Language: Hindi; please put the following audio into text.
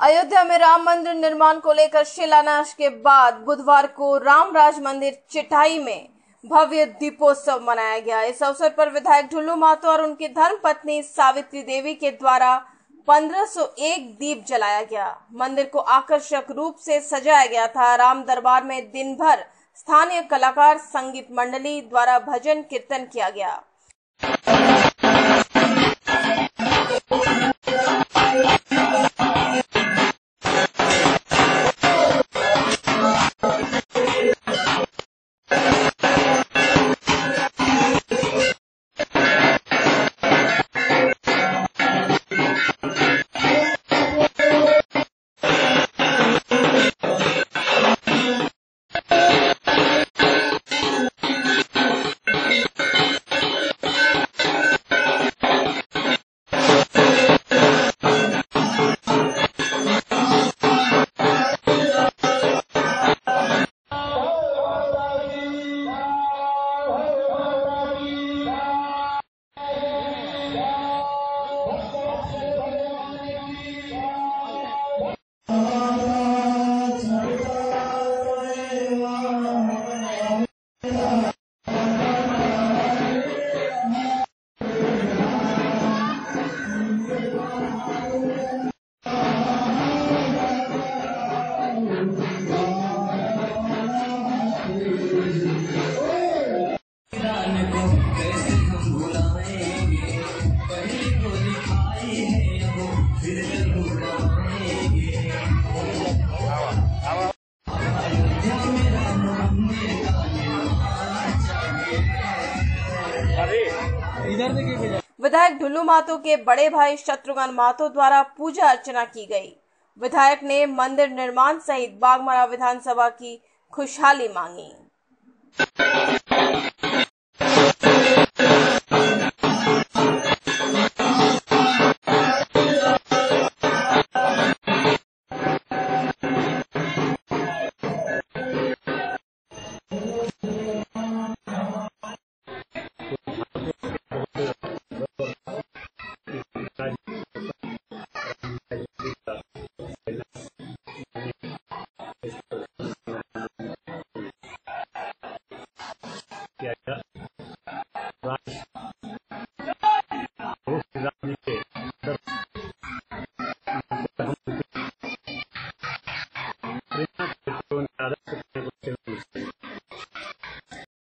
अयोध्या में राम मंदिर निर्माण को लेकर शिलान्यास के बाद बुधवार को रामराज मंदिर चिटाई में भव्य दीपोत्सव मनाया गया। इस अवसर पर विधायक ढुल्लू महतो और उनकी धर्म पत्नी सावित्री देवी के द्वारा 1501 दीप जलाया गया। मंदिर को आकर्षक रूप से सजाया गया था। राम दरबार में दिन भर स्थानीय कलाकार, संगीत मंडली द्वारा भजन कीर्तन किया गया। विधायक ढुल्लू महतो के बड़े भाई शत्रुघ्न महतो द्वारा पूजा अर्चना की गई। विधायक ने मंदिर निर्माण सहित बागमरा विधानसभा की खुशहाली मांगी। Yeah.